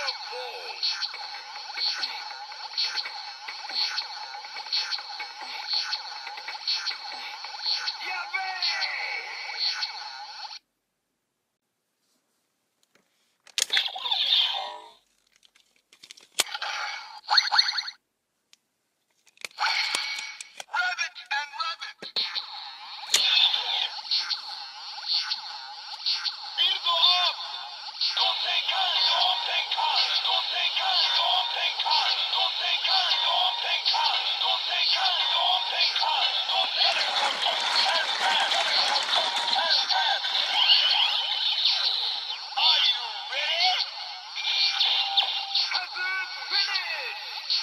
Thank you. Finish!